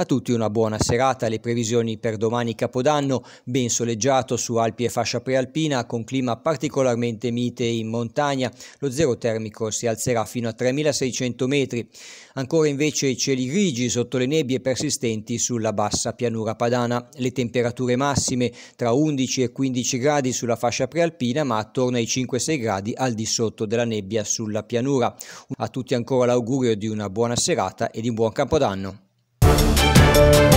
A tutti una buona serata, le previsioni per domani Capodanno, ben soleggiato su Alpi e fascia prealpina con clima particolarmente mite in montagna, lo zero termico si alzerà fino a 3600 metri, ancora invece cieli grigi sotto le nebbie persistenti sulla bassa pianura padana, le temperature massime tra 11 e 15 gradi sulla fascia prealpina ma attorno ai 5-6 gradi al di sotto della nebbia sulla pianura. A tutti ancora l'augurio di una buona serata e di un buon Capodanno. Thank you.